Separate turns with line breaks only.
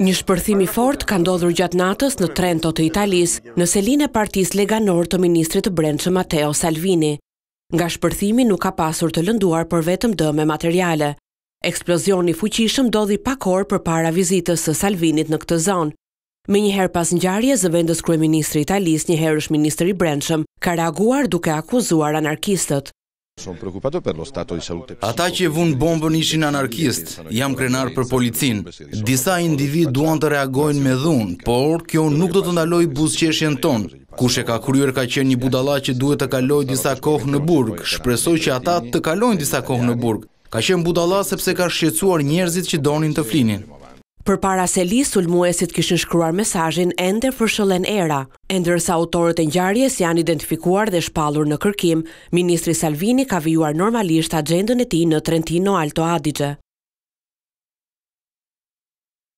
Një shpërthim i fortë ka ndodhur gjatë natës në Trento të Italisë, në selinë e partisë Lega Nord të ministrit të Brendshëm Matteo Salvini. Nga shpërthimi nuk ka pasur të lënduar por vetëm dëme materiale. Eksplozioni i fuqishëm ndodhi pak orë përpara vizitës së Salvinit në këtë zonë. Menjëherë pas ngjarjes, zëvendës kryeministri i Italisë, njëherësh ministër i Brendshëm, ka reaguar duke akuzuar anarkistët.
Ata që e vunë bombën ishin anarkistë, jam krenar për policinë. Disa individë duan të reagojnë me dhunë, por kjo nuk do të ndalojë buzëqeshjen tonë. Kush e ka kryer ka qenë një budalla që duhet të kalojë disa kohë në burg, shpresoj që ata të kalojnë disa kohë në burg. Ka qenë budalla sepse ka shqetësuar njerëzit që donin të flinin.
Përpara selisë sulmuesit kishin shkruar mesazhin ende fërshëllen era, e ndërsa autorët e ngjarjes janë identifikuar dhe shpallur në kërkim, ministri Salvini ka vijuar normalisht axhendën e tij në Trentino Alto Adige.